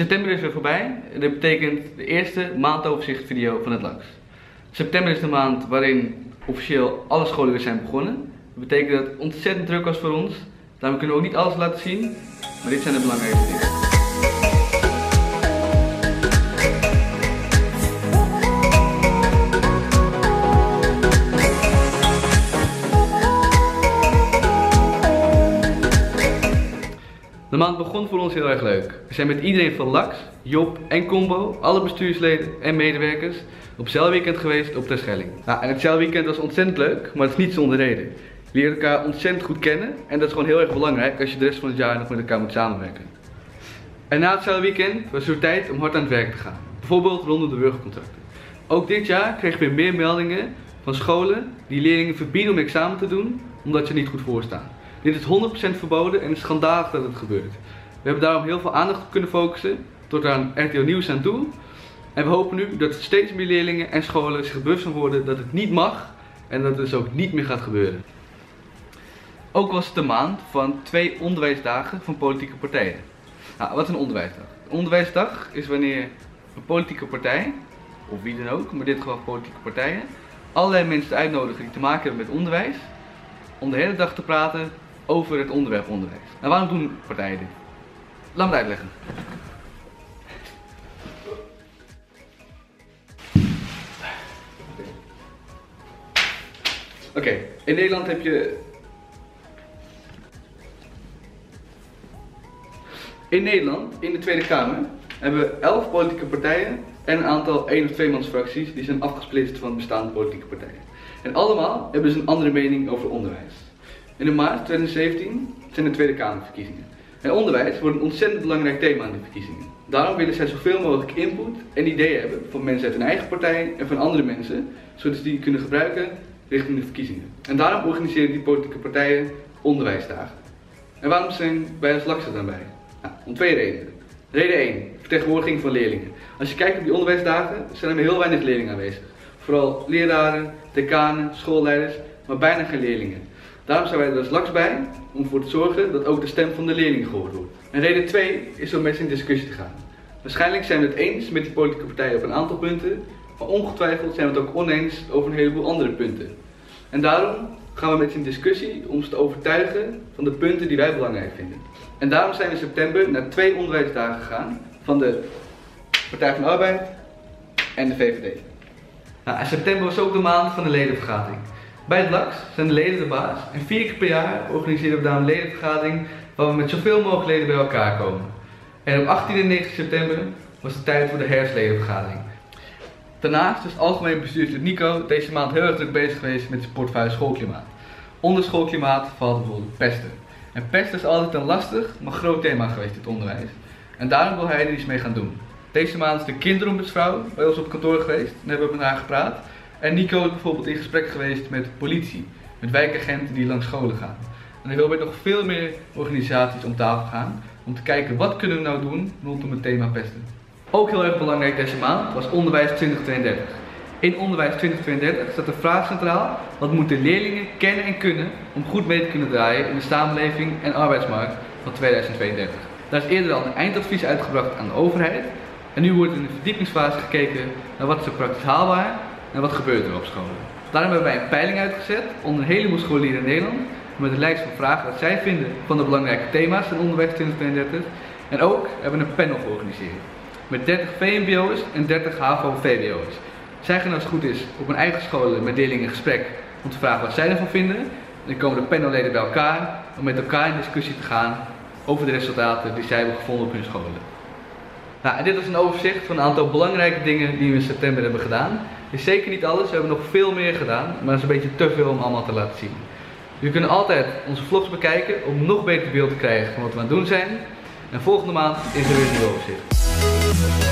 September is weer voorbij. Dat betekent de eerste maandoverzicht video van het LAX. September is de maand waarin officieel alle scholen weer zijn begonnen. Dat betekent dat het ontzettend druk was voor ons. Daarom kunnen we ook niet alles laten zien. Maar dit zijn de belangrijkste dingen. Maand begon voor ons heel erg leuk. We zijn met iedereen van LAX, Job en Combo, alle bestuursleden en medewerkers, op zeilweekend geweest op Terschelling. Nou, en het zeilweekend was ontzettend leuk, maar het is niet zonder reden. We leren elkaar ontzettend goed kennen en dat is gewoon heel erg belangrijk als je de rest van het jaar nog met elkaar moet samenwerken. En na het zeilweekend was er tijd om hard aan het werk te gaan. Bijvoorbeeld rondom de burgercontracten. Ook dit jaar kregen we meer meldingen van scholen die leerlingen verbieden om examen te doen omdat ze niet goed voorstaan. Dit is 100% verboden en het is schandalig dat het gebeurt. We hebben daarom heel veel aandacht op kunnen focussen, tot aan RTL Nieuws aan toe. En we hopen nu dat steeds meer leerlingen en scholen zich bewust van worden dat het niet mag en dat het dus ook niet meer gaat gebeuren. Ook was het de maand van twee onderwijsdagen van politieke partijen. Nou, wat een onderwijsdag? Een onderwijsdag is wanneer een politieke partij, of wie dan ook, maar in dit geval politieke partijen, allerlei mensen uitnodigen die te maken hebben met onderwijs, om de hele dag te praten over het onderwerp onderwijs. En waarom doen partijen dit? Laat me het uitleggen. Oké, in Nederland heb je. In Nederland, in de Tweede Kamer, hebben we 11 politieke partijen en een aantal één of tweemansfracties die zijn afgesplitst van bestaande politieke partijen. En allemaal hebben ze een andere mening over onderwijs. In maart 2017 zijn de Tweede Kamerverkiezingen. En onderwijs wordt een ontzettend belangrijk thema in de verkiezingen. Daarom willen zij zoveel mogelijk input en ideeën hebben van mensen uit hun eigen partij en van andere mensen, zodat ze die kunnen gebruiken richting de verkiezingen. En daarom organiseren die politieke partijen onderwijsdagen. En waarom zijn wij als er dan bij? Nou, om twee redenen. Reden 1, vertegenwoordiging van leerlingen. Als je kijkt op die onderwijsdagen, zijn er maar heel weinig leerlingen aanwezig. Vooral leraren, decanen, schoolleiders, maar bijna geen leerlingen. Daarom zijn wij er als LAX bij, om ervoor te zorgen dat ook de stem van de leerlingen gehoord wordt. En reden 2 is om met ze in discussie te gaan. Waarschijnlijk zijn we het eens met die politieke partijen op een aantal punten, maar ongetwijfeld zijn we het ook oneens over een heleboel andere punten. En daarom gaan we met ze in discussie om ze te overtuigen van de punten die wij belangrijk vinden. En daarom zijn we in september naar twee onderwijsdagen gegaan van de Partij van de Arbeid en de VVD. Nou, september was ook de maand van de ledenvergadering. Bij het LAX zijn de leden de baas en vier keer per jaar organiseren we daar een ledenvergadering waar we met zoveel mogelijk leden bij elkaar komen. En op 18 en 19 september was het tijd voor de herfstledenvergadering. Daarnaast is algemeen bestuurslid Nico deze maand heel erg druk bezig geweest met zijn portefeuille schoolklimaat. Onder schoolklimaat valt bijvoorbeeld pesten. En pesten is altijd een lastig, maar groot thema geweest in het onderwijs. En daarom wil hij er iets mee gaan doen. Deze maand is de kinderombudsvrouw bij ons op kantoor geweest en hebben we met haar gepraat. En Nico is bijvoorbeeld in gesprek geweest met politie, met wijkagenten die langs scholen gaan. En hij wil met nog veel meer organisaties om tafel gaan om te kijken wat kunnen we nou doen rondom het thema pesten. Ook heel erg belangrijk deze maand was onderwijs 2032. In onderwijs 2032 staat de vraag centraal: wat moeten leerlingen kennen en kunnen om goed mee te kunnen draaien in de samenleving en arbeidsmarkt van 2032. Daar is eerder al een eindadvies uitgebracht aan de overheid en nu wordt in de verdiepingsfase gekeken naar wat er praktisch haalbaar en wat gebeurt er op scholen. Daarom hebben wij een peiling uitgezet onder een heleboel scholieren in Nederland met een lijst van vragen wat zij vinden van de belangrijke thema's in onderwijs 2032 en ook hebben we een panel georganiseerd met 30 VMBO'ers en 30 HAVO-VWO'ers. Zij gaan als het goed is op hun eigen scholen met leerlingen in gesprek om te vragen wat zij ervan vinden. En dan komen de panelleden bij elkaar om met elkaar in discussie te gaan over de resultaten die zij hebben gevonden op hun scholen. Nou, dit is een overzicht van een aantal belangrijke dingen die we in september hebben gedaan. Is zeker niet alles, we hebben nog veel meer gedaan, maar het is een beetje te veel om allemaal te laten zien. Jullie kunnen altijd onze vlogs bekijken om nog beter beeld te krijgen van wat we aan het doen zijn. En volgende maand is er weer een nieuw overzicht.